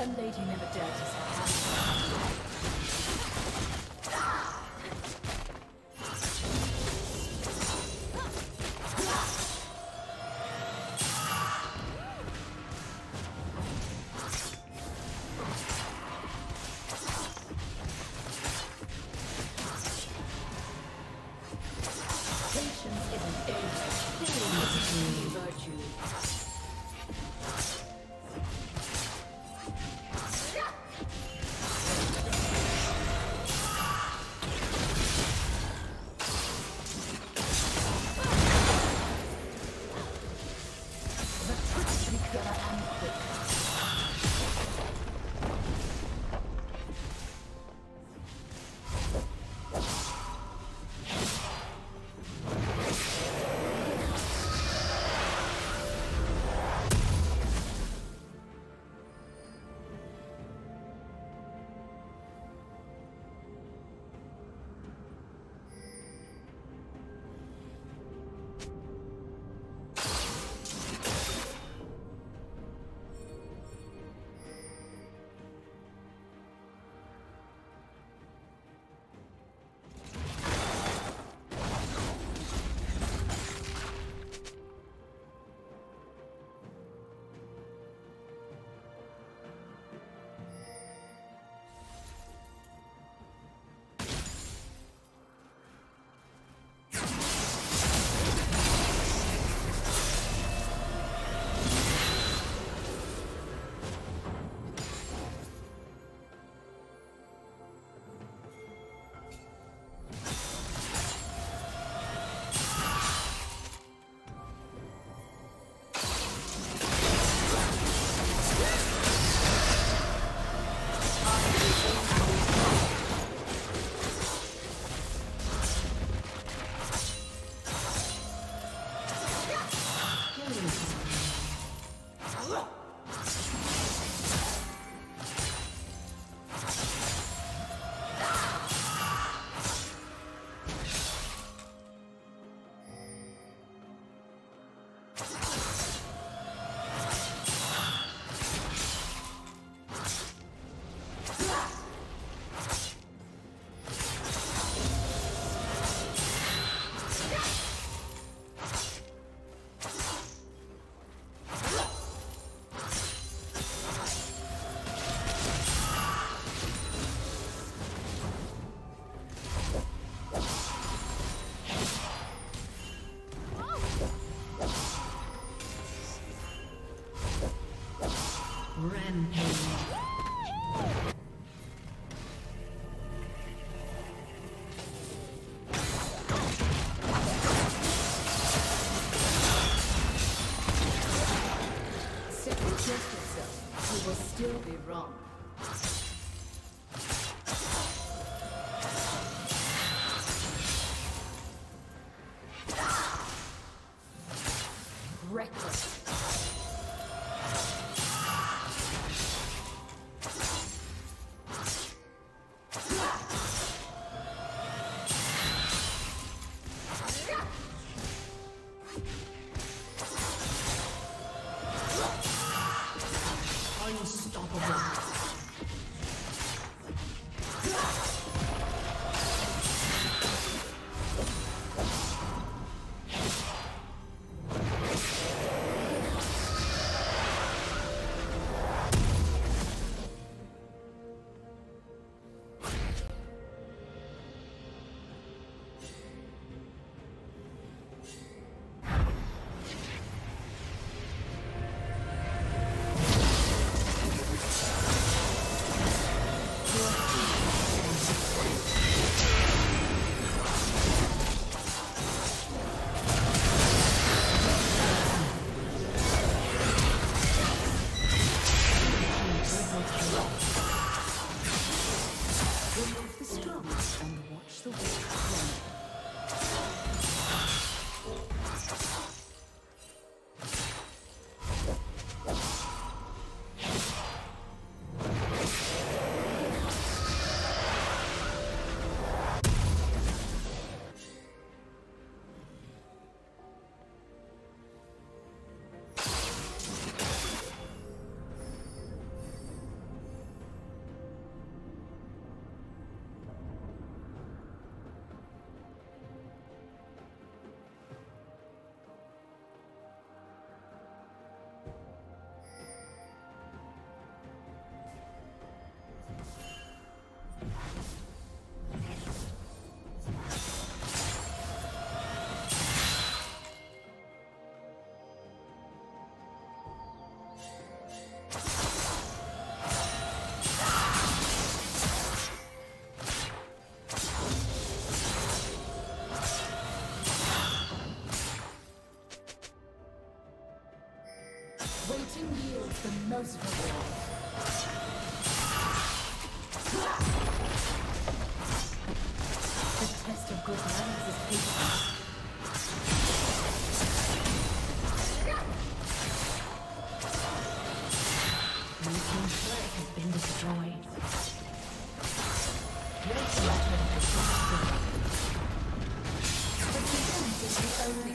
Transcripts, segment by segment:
A lady never dared to say. Second guess yourself, you will still be wrong. Rampage. most The test of good manners is patience. Destroyed. Team's turret has been destroyed. The defense is the only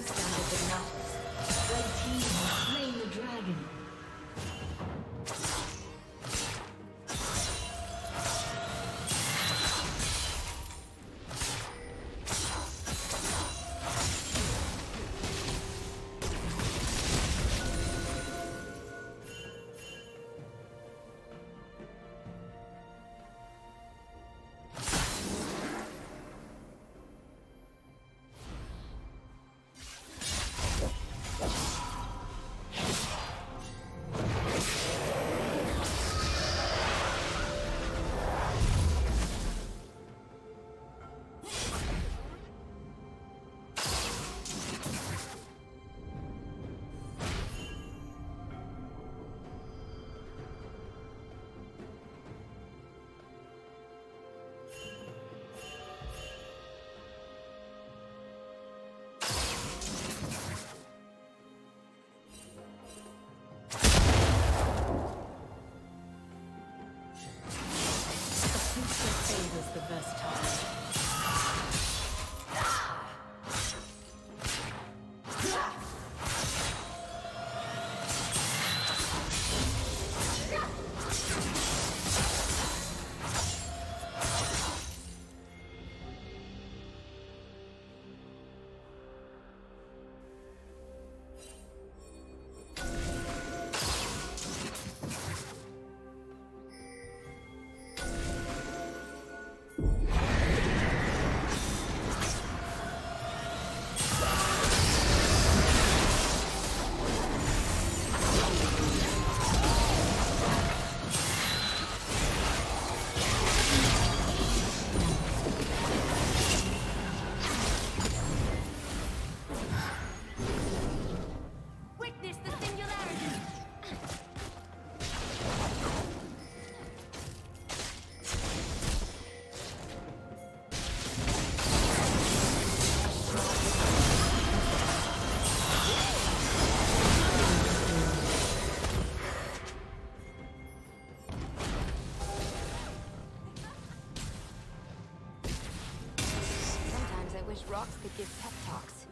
rocks that give pep talks.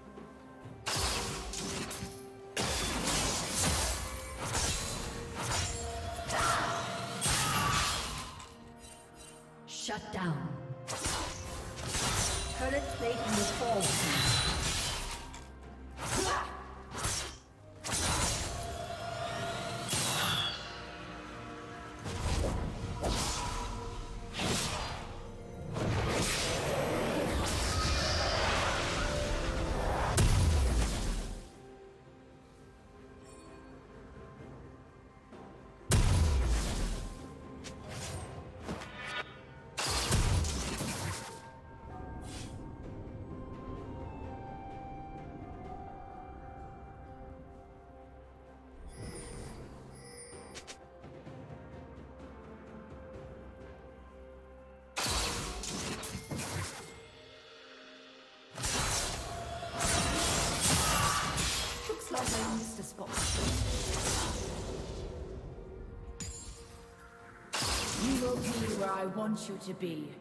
Shut down. Turret plate will fall I want you to be.